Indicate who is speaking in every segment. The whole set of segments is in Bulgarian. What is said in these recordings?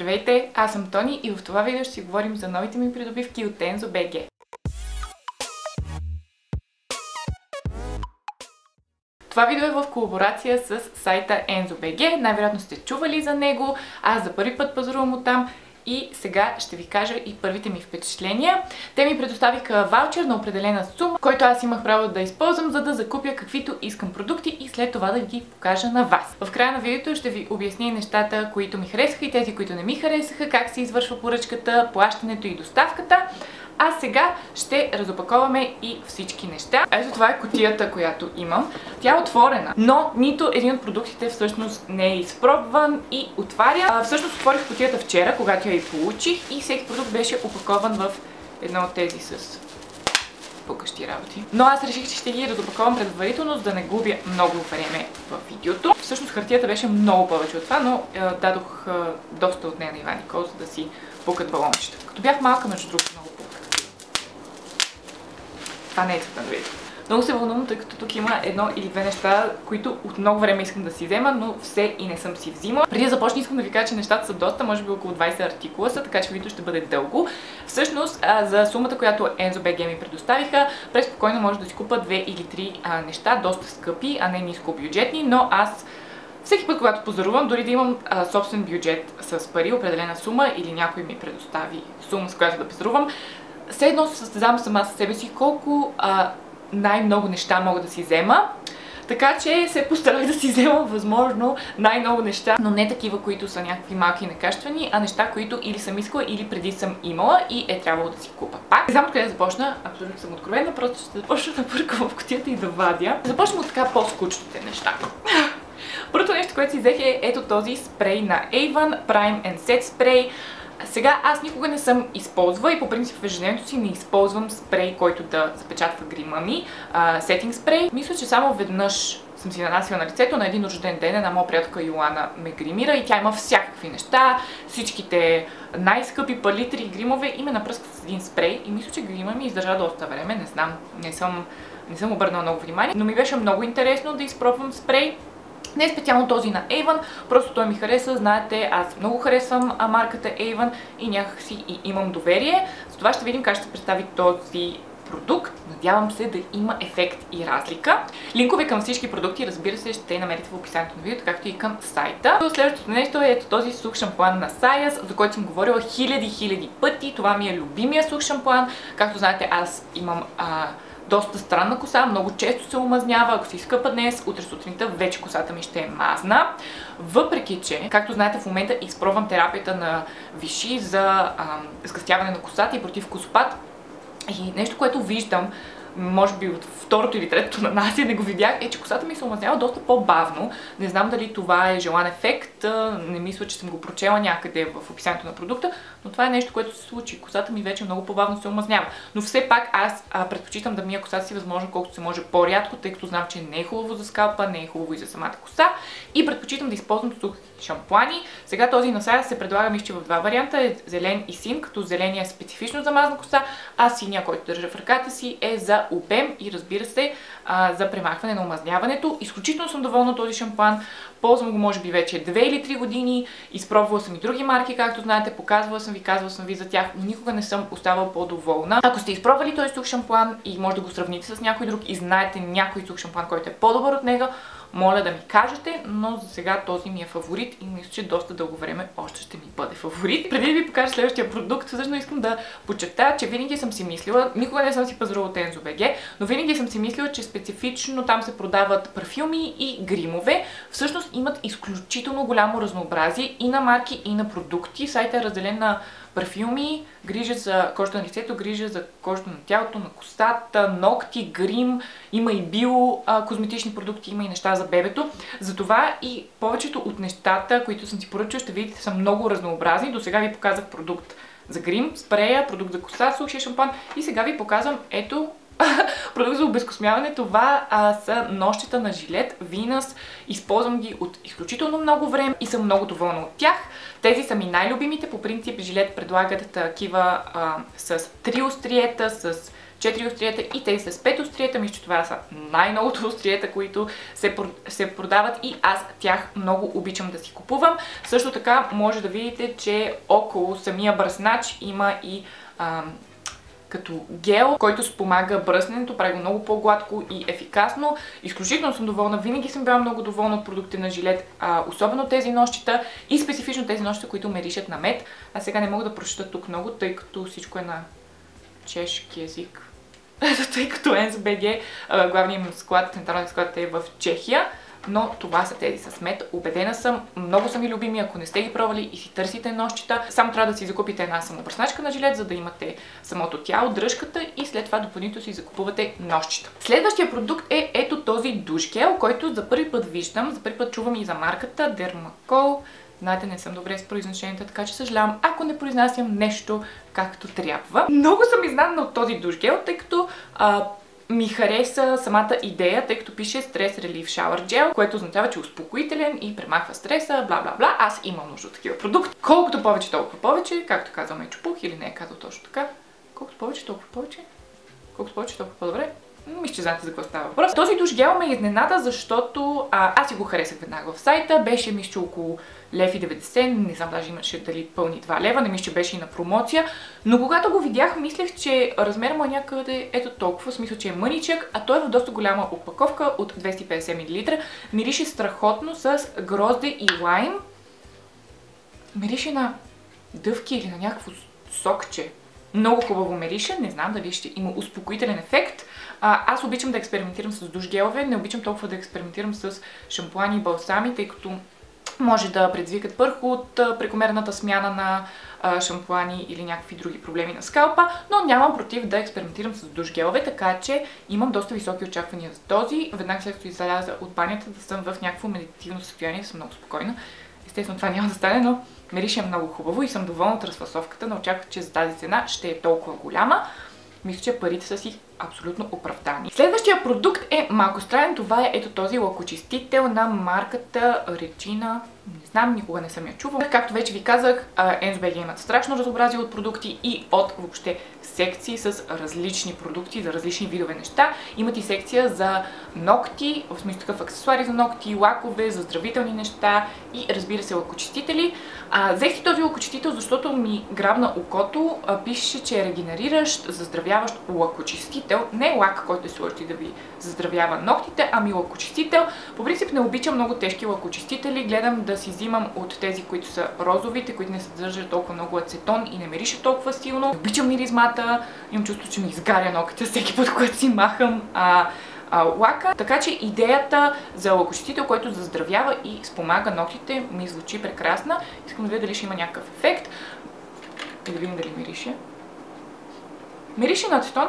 Speaker 1: Здравейте, аз съм Тони и в това видео ще си говорим за новите ми придобивки от Enzo BG. Това видео е в колаборация с сайта EnzoBG. Най-вероятно сте чували за него. Аз за първи път пазарувам от там и сега ще ви кажа и първите ми впечатления. Те ми предоставиха ваучер на определена сума, който аз имах право да използвам, за да закупя каквито искам продукти и след това да ги покажа на вас. В края на видеото ще ви обясня нещата, които ми харесаха и тези, които не ми харесаха, как се извършва поръчката, плащането и доставката. А сега ще разопаковаме и всички неща. Ето това е котията, която имам. Тя е отворена, но нито един от продуктите всъщност не е изпробван и отваря. Всъщност отворих котията вчера, когато я и получих и всеки продукт беше опакован в едно от тези с пукащи работи. Но аз реших, че ще ги разопаковам предварително, за да не губя много време в видеото. Всъщност хартията беше много повече от това, но дадох доста от нея на Иван Никол, за да си пукат балончета. Като бях малка, между другото, много това не е целта на видеото. Много се вълнувам, тъй като тук има едно или две неща, които от много време искам да си взема, но все и не съм си взимала. Преди да започна искам да ви кажа, че нещата са доста, може би около 20 артикула са, така че видеото ще бъде дълго. Всъщност, за сумата, която Enzo BG ми предоставиха, преспокойно може да си купа две или три неща, доста скъпи, а не ниско бюджетни, но аз всеки път, когато позарувам, дори да имам собствен бюджет с пари, определена сума или някой ми предостави сума, с която да позарувам, все едно се състезавам сама с себе си колко най-много неща мога да си взема. Така че се постарах да си взема възможно най-много неща, но не такива, които са някакви малки некачествени, а неща, които или съм искала, или преди съм имала и е трябвало да си купа пак. Не знам откъде започна, абсолютно съм откровена, просто ще започна да бъркам в котията и да вадя. Започвам от така по-скучните неща. Първото нещо, което си взех е ето този спрей на Avon Prime and Set Spray. Сега аз никога не съм използвала и по принцип в ежедневието си не използвам спрей, който да запечатва грима ми. Сетинг спрей. Мисля, че само веднъж съм си нанасила на лицето на един рожден ден. Една моя приятелка Йоана ме гримира и тя има всякакви неща. Всичките най-скъпи палитри и гримове и ме напръскат с един спрей и мисля, че грима ми издържа доста време. Не знам, не съм, не съм обърнала много внимание, но ми беше много интересно да изпробвам спрей. Не специално този на Avon, просто той ми хареса, знаете, аз много харесвам марката Avon и някакси и имам доверие. За това ще видим как ще се представи този продукт. Надявам се да има ефект и разлика. Линкове към всички продукти, разбира се, ще намерите в описанието на видеото, както и към сайта. Следващото нещо е ето този сух шампуан на Sayas, за който съм говорила хиляди-хиляди пъти. Това ми е любимия сух шампуан. Както знаете, аз имам а, доста странна коса, много често се омазнява, ако си скъпа днес, утре сутринта вече косата ми ще е мазна. Въпреки, че, както знаете, в момента изпробвам терапията на Виши за скъстяване на косата и против косопад. И нещо, което виждам, може би от второто или третото нанасие не го видях, е, че косата ми се омазнява доста по-бавно. Не знам дали това е желан ефект, не мисля, че съм го прочела някъде в описанието на продукта, но това е нещо, което се случи. Косата ми вече много по-бавно се омазнява. Но все пак аз а, предпочитам да мия косата си възможно колкото се може по-рядко, тъй като знам, че не е хубаво за скалпа, не е хубаво и за самата коса. И предпочитам да използвам сухи шампуани. Сега този на сега се предлага мисля в два варианта, е зелен и син, като зеления е специфично за мазна коса, а синия, който държа в ръката си е за обем и разбира се а, за премахване на омазняването. Изключително съм доволна този шампуан. Ползвам го може би вече 2 или 3 години. Изпробвала съм и други марки, както знаете, показвала съм ви, казвала съм ви за тях, никога не съм оставала по-доволна. Ако сте изпробвали този сух шампуан и може да го сравните с някой друг и знаете някой сух шампуан, който е по-добър от него, моля да ми кажете, но за сега този ми е фаворит и мисля, че доста дълго време още ще ми бъде фаворит. Преди да ви покажа следващия продукт, всъщност искам да подчертая, че винаги съм си мислила, никога не съм си пазарувала от Enzo BG, но винаги съм си мислила, че специфично там се продават парфюми и гримове. Всъщност имат изключително голямо разнообразие и на марки, и на продукти. Сайта е разделен на парфюми, грижа за кожата на лицето, грижа за кожата на тялото, на костата, ногти, грим, има и био а, козметични продукти, има и неща за бебето. Затова и повечето от нещата, които съм си поръчала, ще видите, са много разнообразни. До сега ви показах продукт за грим, спрея, продукт за коса, сухия шампан и сега ви показвам ето продукт за обезкосмяване. Това а, са нощите на жилет Винас. Използвам ги от изключително много време и съм много доволна от тях. Тези са ми най-любимите. По принцип жилет предлагат такива а, с три остриета, с 4 острията и тези с 5 острията. Мисля, че това са най-новото острията, които се, се продават и аз тях много обичам да си купувам. Също така може да видите, че около самия бръснач има и като гел, който спомага бръсненето, прави го много по-гладко и ефикасно. Изключително съм доволна, винаги съм била много доволна от продукти на Жилет, особено тези нощчета и специфично тези нощчета, които миришат на мед. А сега не мога да прочета тук много, тъй като всичко е на чешки език. тъй като NSBG, главният склад, централният склад е в Чехия но това са тези с мед. Убедена съм, много са ми любими, ако не сте ги пробвали и си търсите нощчета. Само трябва да си закупите една самопръсначка на жилет, за да имате самото тяло, дръжката и след това допълнително си закупувате нощчета. Следващия продукт е ето този душ гел, който за първи път виждам, за първи път чувам и за марката Dermacol. Знаете, не съм добре с произношенията, така че съжалявам, ако не произнасям нещо както трябва. Много съм изнадана от този душ гел, тъй като а, ми хареса самата идея, тъй като пише стрес релив шауър джел, което означава, че е успокоителен и премахва стреса, бла бла бла. Аз имам нужда от такива продукти. Колкото повече, толкова повече, както казва Мечопух или не е казал точно така. Колкото повече, толкова повече. Колкото повече, толкова по-добре. Мисля, че знаете за какво става въпрос. Този душ гел ме изненада, защото а, аз си го харесах веднага в сайта. Беше мисля около лев и 90, не знам даже имаше дали пълни 2 лева, не мисля, че беше и на промоция. Но когато го видях, мислех, че размер му е някъде ето толкова, в смисъл, че е мъничък, а той е в доста голяма опаковка от 250 мл. Мирише страхотно с грозде и лайм. Мирише на дъвки или на някакво сокче. Много хубаво мирише, не знам дали ще има успокоителен ефект. А, аз обичам да експериментирам с душ гелове, не обичам толкова да експериментирам с шампуани и балсами, тъй като може да предизвикат пърхо от прекомерната смяна на шампуани или някакви други проблеми на скалпа, но нямам против да експериментирам с душ гелове, така че имам доста високи очаквания за този. Веднага след като изляза от банята да съм в някакво медитативно състояние, съм много спокойна. Естествено това няма да стане, но мирише много хубаво и съм доволна от разфасовката. Не очаквах, че за тази цена ще е толкова голяма. Мисля, че парите са си абсолютно оправдани. Следващия продукт е малко странен. Това е ето този лакочистител на марката Regina не знам, никога не съм я чувала. Както вече ви казах, NSBG имат страшно разобразие от продукти и от въобще секции с различни продукти, за различни видове неща. Имат и секция за ногти, в смисъл такъв аксесуари за ногти, лакове, за здравителни неща и разбира се лакочистители. Взех си този лакочистител, защото ми грабна окото. Пише, че е регенериращ, заздравяващ лакочистител. Не лак, който е сложи да ви заздравява ногтите, ами лакочистител. По принцип не обичам много тежки лакочистители. Гледам да си взимам от тези, които са розовите, които не съдържат толкова много ацетон и не мирише толкова силно. Обичам миризмата, имам чувство, че ми изгаря ногтите всеки път, когато си махам а, а, лака. Така че идеята за лакощитител, който заздравява и спомага ногтите, ми звучи прекрасна. Искам да видя дали ще има някакъв ефект. И да видим дали мирише. Мирише на ацетон,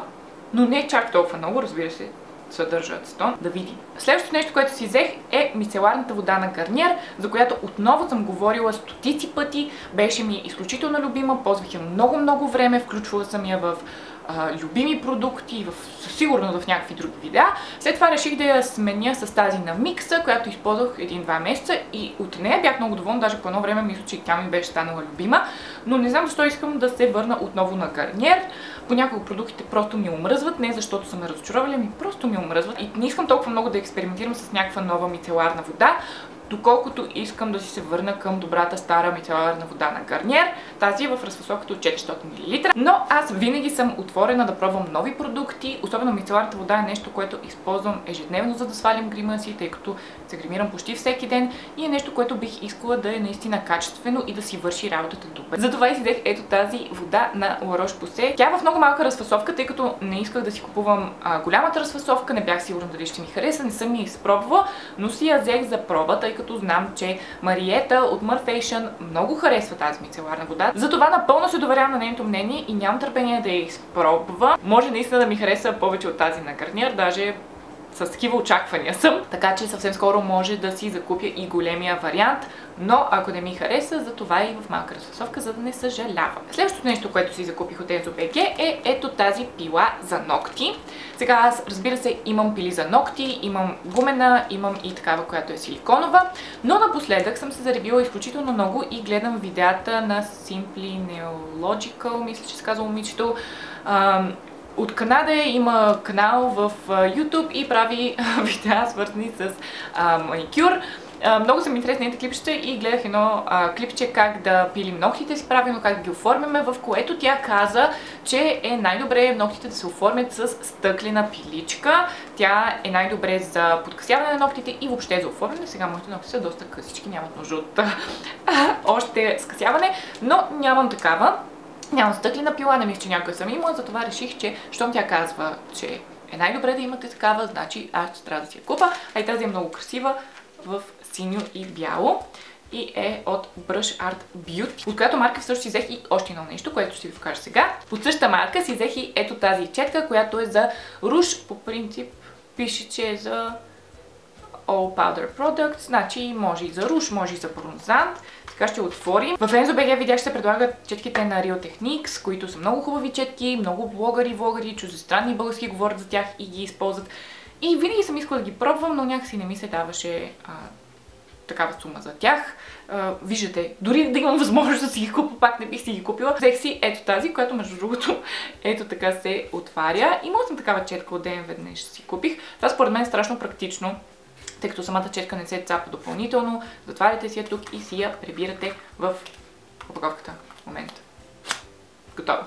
Speaker 1: но не чак толкова много, разбира се съдържа ацетон. Да видим. Следващото нещо, което си взех е мицеларната вода на Гарниер, за която отново съм говорила стотици пъти. Беше ми изключително любима, ползвах я много-много време, включвала съм я в любими продукти, в, сигурно в някакви други видеа. След това реших да я сменя с тази на микса, която използвах един-два месеца и от нея бях много доволна, даже по едно време мисля, че тя ми беше станала любима, но не знам защо искам да се върна отново на Гарниер. Понякога продуктите просто ми омръзват, не защото са ме разочаровали, ами просто ми омръзват. И не искам толкова много да експериментирам с някаква нова мицеларна вода, доколкото искам да си се върна към добрата стара мицеларна вода на Гарниер. Тази е в разфасовката от 400 мл. Но аз винаги съм отворена да пробвам нови продукти. Особено мицеларната вода е нещо, което използвам ежедневно, за да свалям грима си, тъй като се гримирам почти всеки ден и е нещо, което бих искала да е наистина качествено и да си върши работата добре. Затова и ето тази вода на La Roche-Posay. Тя е в много малка разфасовка, тъй като не исках да си купувам голямата разфасовка, не бях сигурна дали ще ми хареса, не съм ми изпробвала, но си я взех за проба, тъй като знам, че Мариета от Murfation много харесва тази мицеларна вода. Затова напълно се доверявам на нейното мнение и нямам търпение да я изпробва. Може наистина да ми хареса повече от тази на Гарниер, даже с такива очаквания съм. Така че съвсем скоро може да си закупя и големия вариант, но ако не ми хареса, за това и в малка разфасовка, за да не съжалявам. Следващото нещо, което си закупих от Enzo BG е ето тази пила за ногти. Сега аз, разбира се, имам пили за ногти, имам гумена, имам и такава, която е силиконова, но напоследък съм се заребила изключително много и гледам видеята на Simply Neological, мисля, че се казва момичето, от Канада има канал в YouTube и прави видеа свързани с а, маникюр. А, много са ми интересни тези клипчета и гледах едно а, клипче как да пилим ногтите си правилно, как да ги оформяме, в което тя каза, че е най-добре ногтите да се оформят с стъклена пиличка. Тя е най-добре за подкъсяване на ногтите и въобще за оформяне. Сега моите ногти са доста късички, нямат нужда от още скъсяване, но нямам такава. Нямам стъклена пила, не мисля, че някой съм имала, затова реших, че щом тя казва, че е най-добре да имате такава, значи аз ще трябва да си я купа. А и тази е много красива в синьо и бяло и е от Brush Art Beauty, от която марка всъщност си взех и още едно нещо, което ще ви покажа сега. От същата марка си взех и ето тази четка, която е за руш. По принцип пише, че е за All Powder Products, значи може и за руш, може и за бронзант. Така ще отворим. В EnzoBG видях, се предлагат четките на Real Techniques, които са много хубави четки, много блогъри, влогъри, чуждестранни български говорят за тях и ги използват. И винаги съм искала да ги пробвам, но някакси не ми се даваше а, такава сума за тях. А, виждате, дори да имам възможност да си ги купа, пак не бих си ги купила. Взех си ето тази, която между другото ето така се отваря. Имала съм такава четка от ден веднъж си купих. Това според мен е страшно практично тъй като самата четка не се цапа допълнително. Затваряте си я тук и си я прибирате в опаковката. Момент. Готово.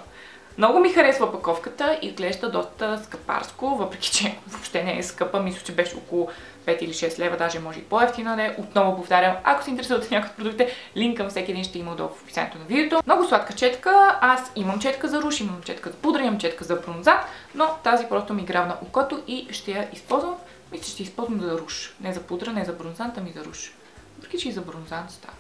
Speaker 1: Много ми харесва паковката и изглежда доста скъпарско, въпреки че въобще не е скъпа. Мисля, че беше около 5 или 6 лева, даже може и по-ефтина да е. Отново повтарям, ако се интересувате някои от продуктите, линк към всеки един ще има долу в описанието на видеото. Много сладка четка. Аз имам четка за руш, имам четка за пудра, имам четка за бронзат, но тази просто ми игра на окото и ще я използвам. Мисля, ще използвам за руш. Не за пудра, не за бронзант, ами за руш. Въпреки, че и за бронзант става.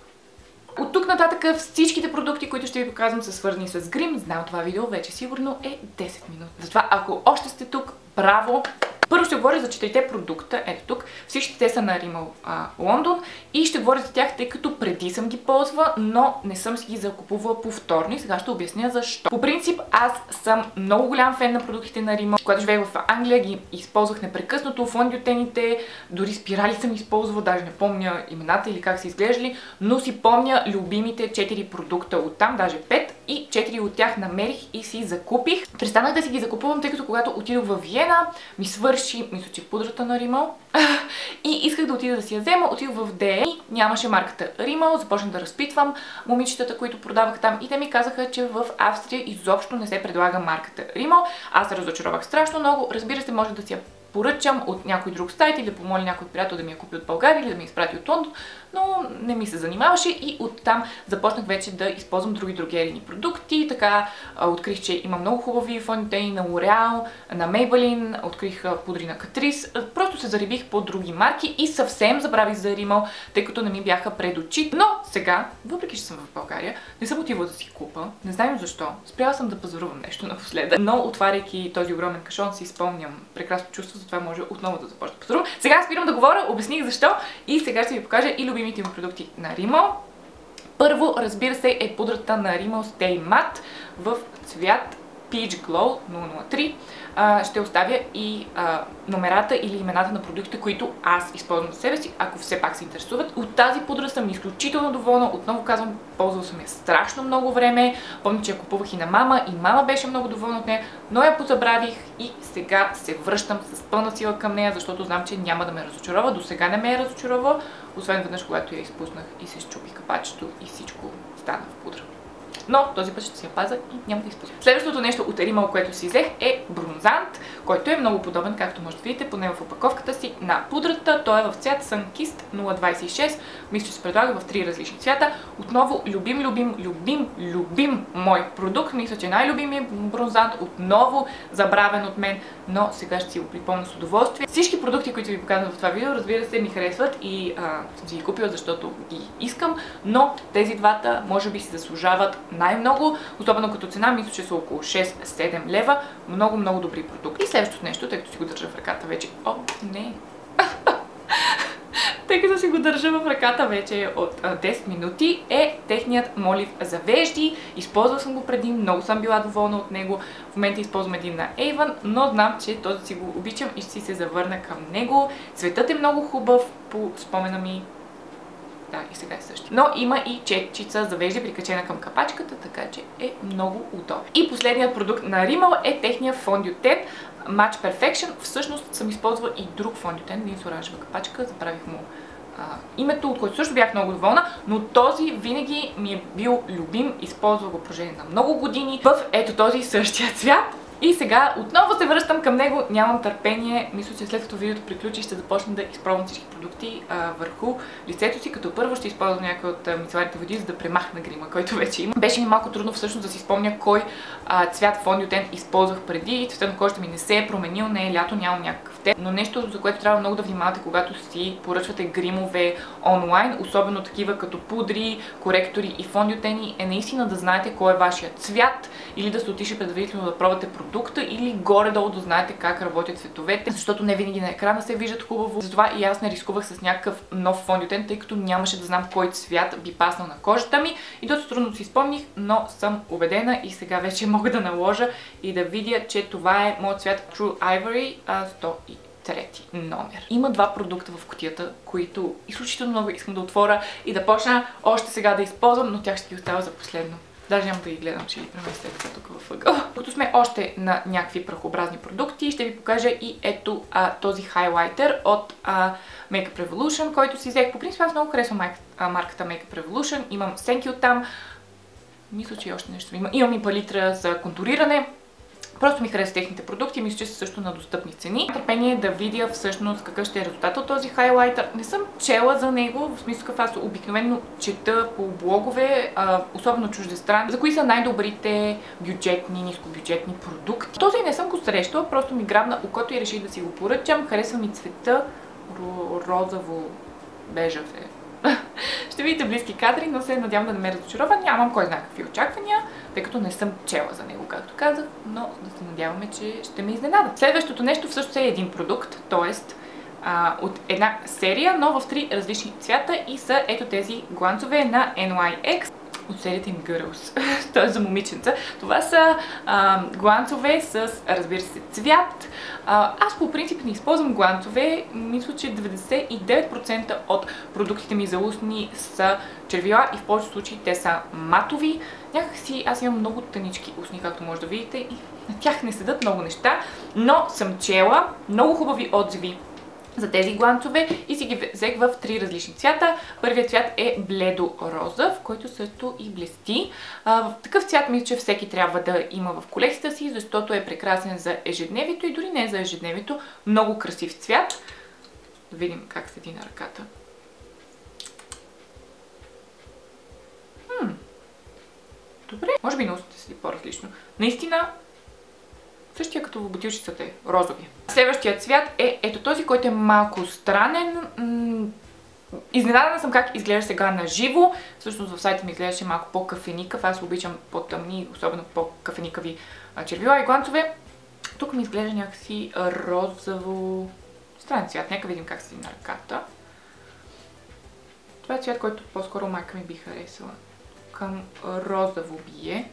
Speaker 1: От тук нататък всичките продукти, които ще ви показвам са свързани с грим. Знам това видео вече сигурно е 10 минути. Затова ако още сте тук, браво! Първо ще говоря за четирите продукта, ето тук. Всички те са на Римал Лондон и ще говоря за тях, тъй като преди съм ги ползва, но не съм си ги закупувала повторно и сега ще обясня защо. По принцип аз съм много голям фен на продуктите на Римал. Когато живеех в Англия ги използвах непрекъснато, фондиотените, дори спирали съм използвала, даже не помня имената или как са изглеждали, но си помня любимите 4 продукта от там, даже 5 и 4 от тях намерих и си закупих. Престанах да си ги закупувам, тъй като когато отидох в Виена, ми свърши, мисля, че пудрата на Римал. и исках да отида да си я взема, отидох в ДЕ и нямаше марката Римал, започнах да разпитвам момичетата, които продавах там и те ми казаха, че в Австрия изобщо не се предлага марката Римал. Аз се разочаровах страшно много. Разбира се, може да си я поръчам от някой друг сайт или да помоля някой приятел да ми я купи от България или да ми изпрати от Лондон, но не ми се занимаваше и оттам започнах вече да използвам други другерини продукти. Така открих, че има много хубави фонтейни на L'Oreal, на Maybelline, открих пудри на Catrice. Просто се зарибих по други марки и съвсем забравих за Римал, тъй като не ми бяха пред очи. Но сега, въпреки че съм в България, не съм отивала да си купа. Не знам защо. Спряла съм да пазарувам нещо напоследък. Но отваряйки този огромен кашон си спомням прекрасно чувство, затова може отново да започна да пазарувам. Сега спирам да говоря, обясних защо и сега ще ви покажа и любими любимите ми продукти на Rimmel. Първо, разбира се, е пудрата на Rimmel Stay Matte в цвят Peach Glow 003. Ще оставя и а, номерата или имената на продуктите, които аз използвам за себе си, ако все пак се интересуват. От тази пудра съм изключително доволна. Отново казвам, ползвала съм я страшно много време. Помня, че я купувах и на мама и мама беше много доволна от нея, но я позабравих и сега се връщам с пълна сила към нея, защото знам, че няма да ме разочарова. До сега не ме е разочарова, освен веднъж, когато я изпуснах и се щупи капачето и всичко стана в пудра но този път ще си я пазя и няма да изпусна. Следващото нещо от Римал, което си взех е бронзант, който е много подобен, както може да видите, поне в опаковката си на пудрата. Той е в цвят Sunkist 026. Мисля, че се предлага в три различни цвята. Отново любим, любим, любим, любим мой продукт. Мисля, че най-любимият бронзант. Отново забравен от мен, но сега ще си го припомня с удоволствие. Всички продукти, които ви показвам в това видео, разбира се, ми харесват и а, съм си ги купила, защото ги искам, но тези двата може би си заслужават най-много, особено като цена, мисля, че са около 6-7 лева. Много, много добри продукти. И следващото нещо, тъй като си го държа в ръката вече. О, не! тъй като си го държа в ръката вече от 10 минути, е техният молив за вежди. Използвал съм го преди, много съм била доволна от него. В момента използвам един на Avon, но знам, че този си го обичам и ще си се завърна към него. Цветът е много хубав, по спомена ми Да, и сега е същия. Но има и четчица за вежди, прикачена към капачката, така че е много удобно. И последният продукт на Rimmel е техния фондютет Match Perfection. Всъщност съм използвала и друг фондютен, един с оранжева капачка, забравих му името, от което също бях много доволна, но този винаги ми е бил любим, използвал го продължение на много години в ето този същия цвят. И сега отново се връщам към него, нямам търпение. Мисля, че след като видеото приключи, ще започна да изпробвам всички продукти а, върху лицето си, като първо ще използвам някои от мицеларните води, за да премахна грима, който вече има. Беше ми малко трудно всъщност да си спомня кой а, цвят фондиотен използвах преди и цветът на кожата ми не се е променил, не е лято, нямам някакъв теп. Но нещо, за което трябва много да внимавате, когато си поръчвате гримове онлайн, особено такива като пудри, коректори и фондиотени, е наистина да знаете кой е вашия цвят или да се отише предварително да пробвате продукта или горе-долу да знаете как работят цветовете, защото не винаги на екрана се виждат хубаво. Затова и аз не рискувах с някакъв нов фондиотен, тъй като нямаше да знам кой цвят би паснал на кожата ми и доста трудно си спомних, но съм убедена и сега вече мога да наложа и да видя, че това е моят цвят True Ivory 103 номер. Има два продукта в котията, които изключително много искам да отворя и да почна още сега да използвам, но тях ще ги оставя за последно. Даже няма да ги гледам, че ги преместя тук в ъгъл. Като сме още на някакви прахообразни продукти, ще ви покажа и ето този хайлайтер от а, Makeup Revolution, който си взех. По принцип аз много харесвам марката Makeup Revolution. Имам сенки от там. Мисля, че още нещо има. Имам и палитра за контуриране. Просто ми харесват техните продукти, мисля, че са също на достъпни цени. Търпение е да видя всъщност какъв ще е резултат от този хайлайтер. Не съм чела за него, в смисъл какъв аз обикновено чета по блогове, особено чуждестранни, за кои са най-добрите бюджетни, нискобюджетни продукти. Този не съм го срещала, просто ми грабна окото и реших да си го поръчам. Харесва ми цвета, розово бежав е ще видите близки кадри, но се надявам да не ме разочарова. Нямам кой знае какви очаквания, тъй като не съм чела за него, както казах, но да се надяваме, че ще ме изненада. Следващото нещо всъщност е един продукт, т.е. от една серия, но в три различни цвята и са ето тези гланцове на NYX от серията им Girls, т.е. за момиченца. Това са а, гланцове с, разбира се, цвят. А, аз по принцип не използвам гланцове. Мисля, че 99% от продуктите ми за устни са червила и в повечето случаи те са матови. Някакси аз имам много тънички устни, както може да видите и на тях не седат много неща, но съм чела много хубави отзиви за тези гланцове и си ги взех в три различни цвята. Първият цвят е бледо розов, който също и блести. в такъв цвят мисля, че всеки трябва да има в колекцията си, защото е прекрасен за ежедневието и дори не за ежедневието. Много красив цвят. Да видим как седи на ръката. Добре. Може би носите седи по-различно. Наистина Същия като в бутилчицата е розови. Следващия цвят е ето този, който е малко странен. Изненадана съм как изглежда сега на живо. Всъщност в сайта ми изглеждаше малко по-кафеникъв. Аз обичам по-тъмни, особено по-кафеникави червила и гланцове. Тук ми изглежда някакси розово... Странен цвят. Нека видим как седи на ръката. Това е цвят, който по-скоро майка ми би харесала. Към розово бие.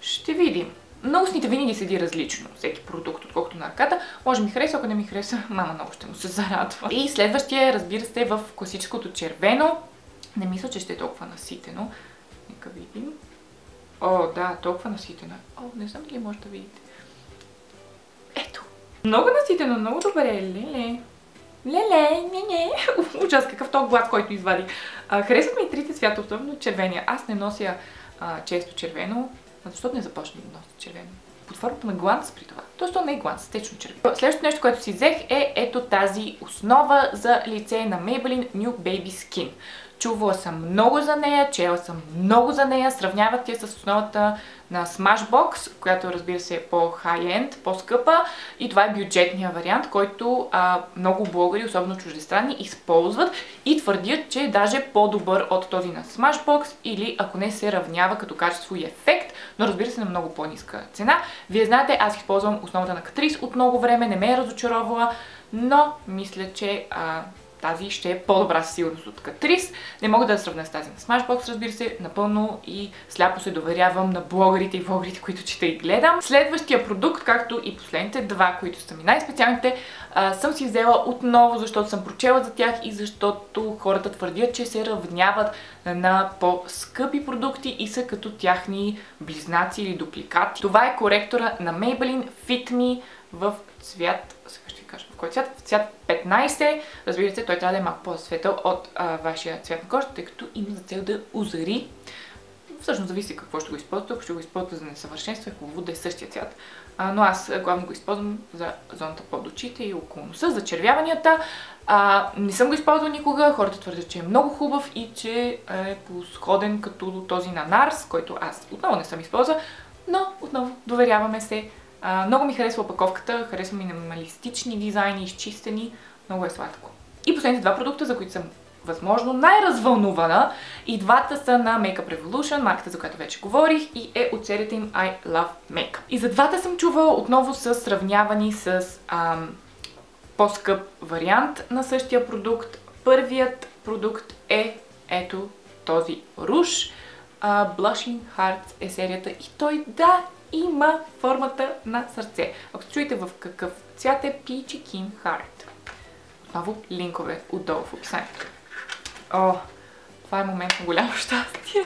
Speaker 1: Ще видим. На устните винаги седи различно, всеки продукт, отколкото на ръката. Може ми хареса, ако не ми хареса, мама много ще му се зарадва. И следващия, разбира се, в класическото червено. Не мисля, че ще е толкова наситено. Нека видим. О, да, толкова наситено. О, не знам дали може да видите. Ето. Много наситено, много добре. Леле. Леле, не, не. Ужас, какъв то глад, който извади. харесват ми трите цвята, особено червения. Аз не нося често червено. Защото не започна да носи червено? Под формата на гланц при това. Тоест то не е гланц, течно червено. Следващото нещо, което си взех е ето тази основа за лице на Maybelline New Baby Skin. Чувала съм много за нея, чела съм много за нея, сравняват я с основата на Smashbox, която разбира се е по-хай-енд, по-скъпа и това е бюджетния вариант, който а, много блогъри, особено чуждестранни, използват и твърдят, че е даже по-добър от този на Smashbox или ако не се равнява като качество и ефект, но разбира се на много по-ниска цена. Вие знаете, аз използвам основата на Catrice от много време, не ме е разочаровала, но мисля, че а, тази ще е по-добра със сигурност от Катрис. Не мога да я сравня с тази на Smashbox, разбира се, напълно и сляпо се доверявам на блогерите и влогерите, които чета и гледам. Следващия продукт, както и последните два, които са ми най-специалните, съм си взела отново, защото съм прочела за тях и защото хората твърдят, че се равняват на по-скъпи продукти и са като тяхни близнаци или дупликати. Това е коректора на Maybelline Fit Me в цвят, сега кажа в кой цвят, в цвят 15. Разбира се, той трябва да е малко по-светъл от а, вашия цвят на кожата, тъй като има за цел да озари. Всъщност зависи какво ще го използвате. Ако ще го използвате за несъвършенство, е хубаво да е същия цвят. А, но аз главно го използвам за зоната под очите и около носа, за червяванията. А, не съм го използвала никога, хората твърдят, че е много хубав и че е по-сходен като този на Нарс, който аз отново не съм използвала, но отново доверяваме се. Много ми харесва опаковката, харесва ми минималистични дизайни, изчистени, много е сладко. И последните два продукта, за които съм възможно най-развълнувана. И двата са на Makeup Revolution, марката за която вече говорих и е от серията им I Love Makeup. И за двата съм чувала отново с сравнявани с по-скъп вариант на същия продукт. Първият продукт е ето този руш. Blushing Hearts е серията и той да има формата на сърце. Ако чуете в какъв цвят е Peachy King Heart. Отново линкове отдолу в описанието. О, това е момент на голямо щастие.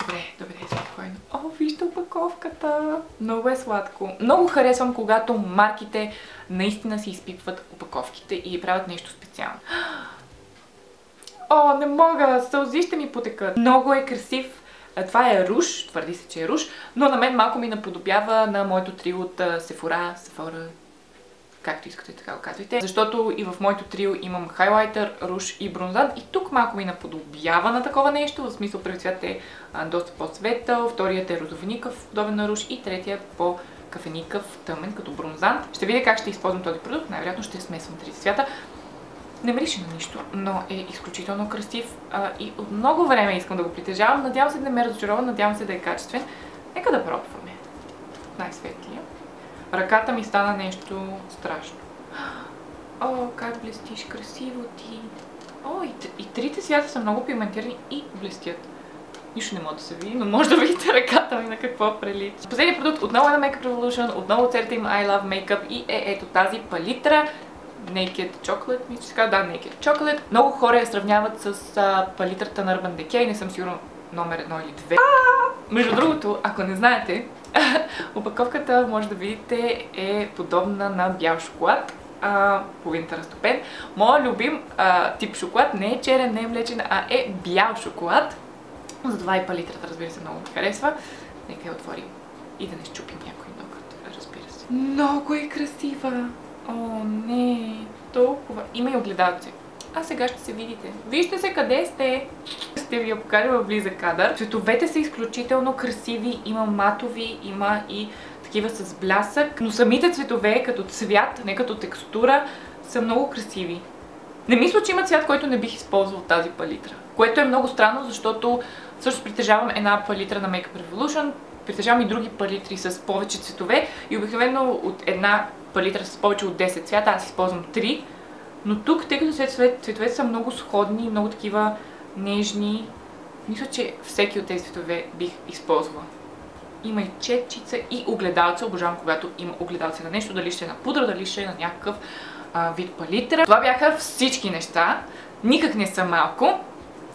Speaker 1: Добре, добре, спокойно. О, вижте опаковката. Много е сладко. Много харесвам, когато марките наистина си изпипват опаковките и правят нещо специално. О, не мога, сълзи ще ми потекат. Много е красив. Това е руш, твърди се, че е руш, но на мен малко ми наподобява на моето трио от Sephora, Sephora както искате така го казвайте. Защото и в моето трио имам хайлайтер, руш и бронзант и тук малко ми наподобява на такова нещо, в смисъл първи цвят е доста по-светъл, вторият е розовеникъв, подобен на руш и третия е по кафеникъв, тъмен, като бронзант. Ще видя как ще използвам този продукт, най-вероятно ще смесвам трите цвята. Не мирише на нищо, но е изключително красив а, и от много време искам да го притежавам. Надявам се да ме разочарова, надявам се да е качествен. Нека да пробваме. Най-светлия. Ръката ми стана нещо страшно. О, как блестиш, красиво ти. О, и, и трите свята са много пигментирани и блестят. Нищо не може да се види, но може да видите ръката ми на какво прилича. Последният продукт отново е на Makeup Revolution, отново от серията им I Love Makeup и е ето тази палитра. Naked Chocolate, мисля, че да, Naked Chocolate. Много хора я сравняват с а, палитрата на Urban Decay, не съм сигурна номер едно или две. Между другото, ако не знаете, Опаковката, може да видите, е подобна на бял шоколад, а, половината разтопен. Моя любим а, тип шоколад не е черен, не е млечен, а е бял шоколад. Затова и палитрата, разбира се, много ми харесва. Нека я отворим и да не щупим някой ногът, разбира се. Много е красива! О, не! Толкова! Има и огледалци. А сега ще се видите. Вижте се къде сте! Ще ви я покажа в близък кадър. Цветовете са изключително красиви. Има матови, има и такива с блясък. Но самите цветове като цвят, не като текстура, са много красиви. Не мисля, че има цвят, който не бих използвал тази палитра. Което е много странно, защото също притежавам една палитра на Makeup Revolution, притежавам и други палитри с повече цветове и обикновено от една палитра с повече от 10 цвята аз използвам 3 но тук, тъй като цветовете са много сходни, много такива нежни, мисля, че всеки от тези цветове бих използвала. Има и четчица и огледалца. Обожавам, когато има огледалца на нещо, дали ще е на пудра, дали ще е на някакъв вид палитра. Това бяха всички неща. Никак не са малко.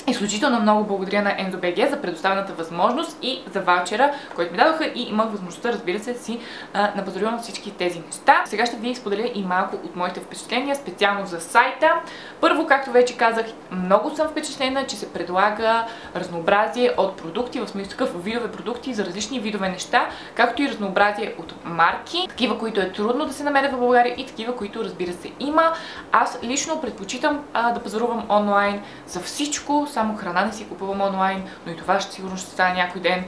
Speaker 1: Изключително много благодаря на EndoBG за предоставената възможност и за ваучера, който ми дадоха и имах възможността, разбира се, си напазарувам всички тези неща. Сега ще ви споделя и малко от моите впечатления, специално за сайта. Първо, както вече казах, много съм впечатлена, че се предлага разнообразие от продукти, в смисъл такъв видове продукти за различни видове неща, както и разнообразие от марки, такива, които е трудно да се намерят в България и такива, които разбира се има. Аз лично предпочитам а, да пазарувам онлайн за всичко, само храна не си купувам онлайн, но и това ще сигурно ще стане някой ден.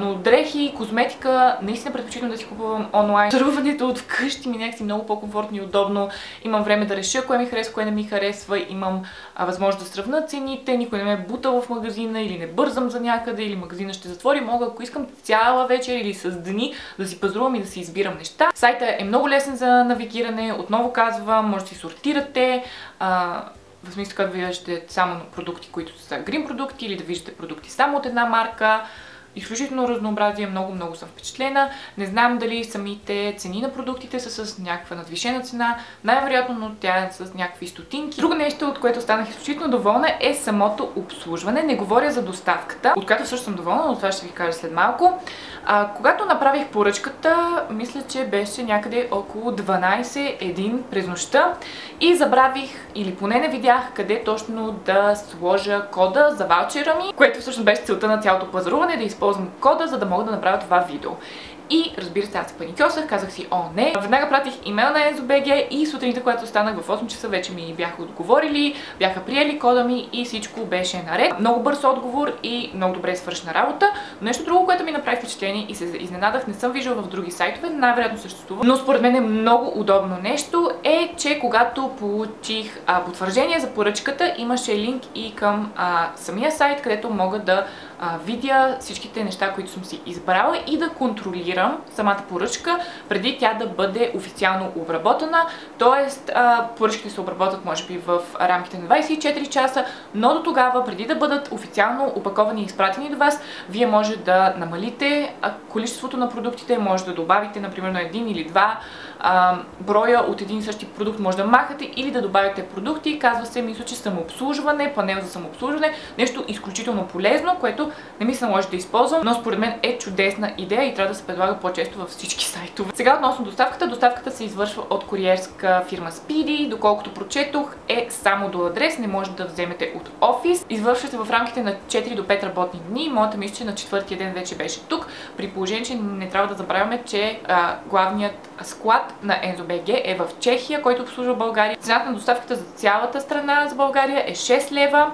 Speaker 1: Но дрехи, козметика, наистина предпочитам да си купувам онлайн. Чаруването от вкъщи ми някакси много по-комфортно и удобно. Имам време да реша кое ми харесва, кое не ми харесва. Имам възможност да сравна цените, никой не ме е бута в магазина или не бързам за някъде или магазина ще затвори. Мога, ако искам цяла вечер или с дни да си пазарувам и да си избирам неща. Сайта е много лесен за навигиране. Отново казвам, може да си сортирате. В смисъл, когато виждате само продукти, които са грин продукти или да виждате продукти само от една марка изключително разнообразие, много, много съм впечатлена. Не знам дали самите цени на продуктите са с някаква надвишена цена, най-вероятно, но тя е с някакви стотинки. Друго нещо, от което станах изключително доволна е самото обслужване. Не говоря за доставката, от която също съм доволна, но това ще ви кажа след малко. А, когато направих поръчката, мисля, че беше някъде около 12-1 през нощта и забравих, или поне не видях къде точно да сложа кода за ваучера ми, което всъщност беше целта на цялото пазаруване, да използвам кода, за да мога да направя това видео. И разбира се, аз се паникьосах, казах си, о не. Веднага пратих имейл на EnzoBG и сутринта, когато останах в 8 часа, вече ми бяха отговорили, бяха приели кода ми и всичко беше наред. Много бърз отговор и много добре свършена работа. Но нещо друго, което ми направи впечатление и се изненадах, не съм виждала в други сайтове, най-вероятно съществува. Но според мен е много удобно нещо е, че когато получих а, потвърждение за поръчката, имаше линк и към а, самия сайт, където мога да а, видя всичките неща, които съм си избрала и да контролирам самата поръчка, преди тя да бъде официално обработена. Тоест, а, поръчките се обработят, може би, в рамките на 24 часа, но до тогава, преди да бъдат официално опаковани и изпратени до вас, вие може да намалите количеството на продуктите, може да добавите, например, на един или два броя от един и същи продукт може да махате или да добавите продукти. Казва се, мисля, че самообслужване, панел за самообслужване, нещо изключително полезно, което не ми се наложи да използвам, но според мен е чудесна идея и трябва да се предлага по-често във всички сайтове. Сега относно доставката, доставката се извършва от куриерска фирма Speedy, доколкото прочетох е само до адрес, не може да вземете от офис. Извършва се в рамките на 4 до 5 работни дни. Моята мисля, че на четвъртия ден вече беше тук, при положение, че не трябва да забравяме, че а, главният склад на EnzoBG е в Чехия, който обслужва България. Цената на доставката за цялата страна за България е 6 лева.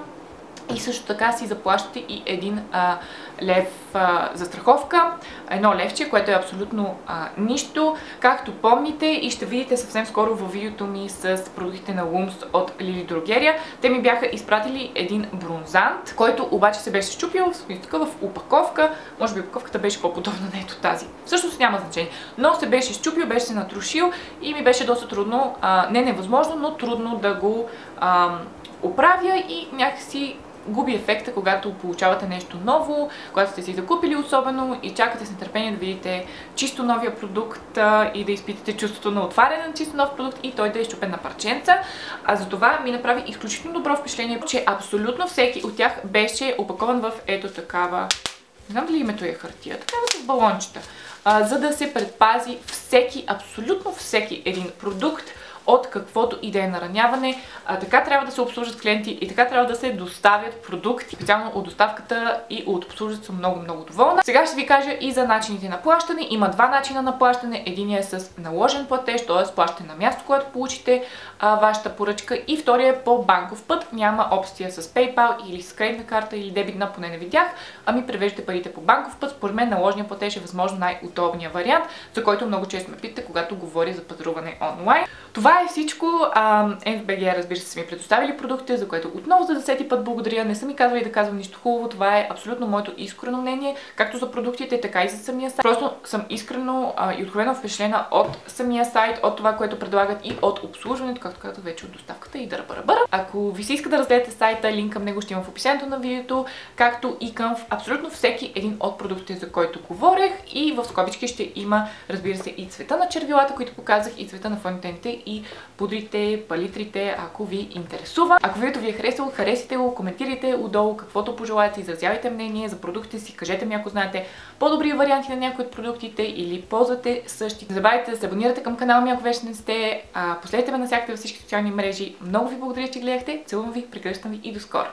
Speaker 1: И също така си заплащате и един а, лев а, за страховка, едно левче, което е абсолютно а, нищо. Както помните и ще видите съвсем скоро във видеото ми с продуктите на Lums от Лили Дрогерия, те ми бяха изпратили един бронзант, който обаче се беше щупил в упаковка. Може би упаковката беше по-подобна на ето тази. Всъщност няма значение. Но се беше щупил, беше се натрушил и ми беше доста трудно, а, не невъзможно, но трудно да го а, оправя и някакси губи ефекта, когато получавате нещо ново, когато сте си закупили особено и чакате с нетърпение да видите чисто новия продукт и да изпитате чувството на отваряне на чисто нов продукт и той да е щупен на парченца. А за това ми направи изключително добро впечатление, че абсолютно всеки от тях беше опакован в ето такава не знам дали името е хартия, такава с балончета, за да се предпази всеки, абсолютно всеки един продукт от каквото и да е нараняване. А, така трябва да се обслужат клиенти и така трябва да се доставят продукти. Специално от доставката и от обслужването съм много, много доволна. Сега ще ви кажа и за начините на плащане. Има два начина на плащане. Единият е с наложен платеж, т.е. плащане на място, което получите вашата поръчка и втория е по банков път. Няма опция с PayPal или с кредитна карта или дебитна, поне не видях, ами превеждате парите по банков път. Според мен наложния платеж е възможно най-удобният вариант, за който много често ме питате, когато говоря за пазаруване онлайн. Това е всичко. NBG, разбира се, са ми предоставили продукти, за което отново за десети път благодаря. Не са ми казвали да казвам нищо хубаво. Това е абсолютно моето искрено мнение, както за продуктите, така и за самия сайт. Просто съм искрено и откровено впечатлена от самия сайт, от това, което предлагат и от обслужването, както казах вече от доставката и дъра бара Ако ви се иска да разгледате сайта, линк към него ще има в описанието на видеото, както и към абсолютно всеки един от продуктите, за който говорех. И в скобички ще има, разбира се, и цвета на червилата, които показах, и цвета на фонтените и пудрите, палитрите, ако ви интересува. Ако видеото ви е харесало, харесите го, коментирайте отдолу каквото пожелаете, изразявайте мнение за продуктите си, кажете ми ако знаете по-добри варианти на някои от продуктите или ползвате същи. Не забравяйте да се абонирате към канала ми, ако вече не сте. Последете ме навсякъде във всички социални мрежи. Много ви благодаря, че гледахте. Целувам ви, прегръщам ви и до скоро!